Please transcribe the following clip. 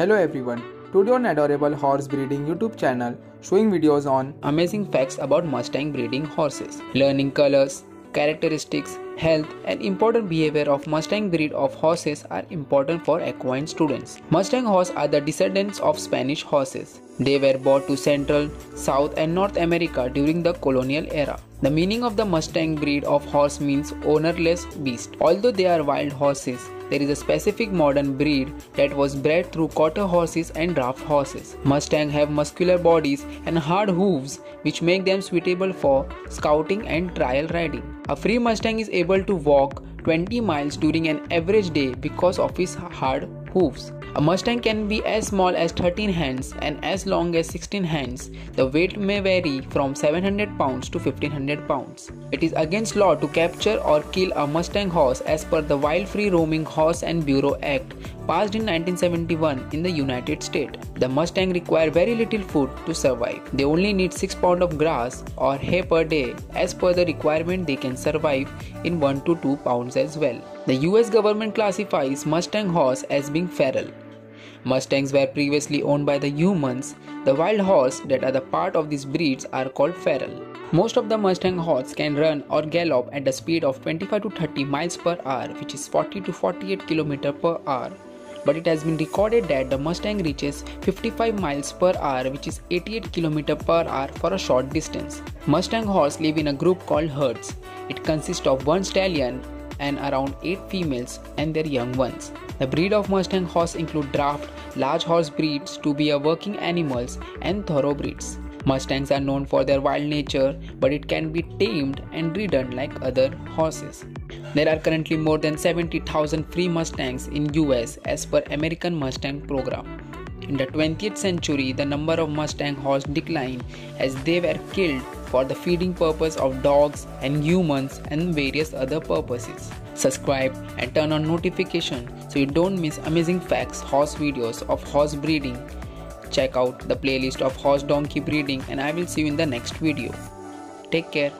Hello everyone. Today on Adorable Horse Breeding YouTube channel showing videos on amazing facts about Mustang breeding horses, learning colors, characteristics, health and important behavior of Mustang breed of horses are important for equine students. Mustang horses are the descendants of Spanish horses. They were brought to Central, South and North America during the colonial era. The meaning of the Mustang breed of horse means ownerless beast. Although they are wild horses, there is a specific modern breed that was bred through quarter horses and draft horses. Mustang have muscular bodies and hard hooves which make them suitable for scouting and trial riding. A free Mustang is able to walk 20 miles during an average day because of his hard hooves. A Mustang can be as small as 13 hands and as long as 16 hands. The weight may vary from 700 pounds to 1500 pounds. It is against law to capture or kill a Mustang horse as per the Wild Free Roaming Horse and Burro Act passed in 1971 in the United States. The Mustang require very little food to survive. They only need 6 pounds of grass or hay per day. As per the requirement they can survive in 1 to 2 pounds as well. The US government classifies Mustang horse as being feral. Mustangs were previously owned by the humans. The wild horse that are the part of these breeds are called feral. Most of the Mustang horses can run or gallop at a speed of 25 to 30 miles per hour, which is 40 to 48 km per hour. But it has been recorded that the Mustang reaches 55 miles per hour, which is 88 km per hour for a short distance. Mustang horses live in a group called herds. It consists of one stallion and around 8 females and their young ones. The breed of Mustang horse include draft, large horse breeds to be a working animals and thoroughbreds. Mustangs are known for their wild nature, but it can be tamed and ridden like other horses. There are currently more than 70,000 free Mustangs in US as per American Mustang program. In the 20th century, the number of Mustang horse declined as they were killed for the feeding purpose of dogs and humans and various other purposes. Subscribe and turn on notification so you don't miss amazing facts, horse videos of horse breeding. Check out the playlist of horse donkey breeding and I will see you in the next video. Take care.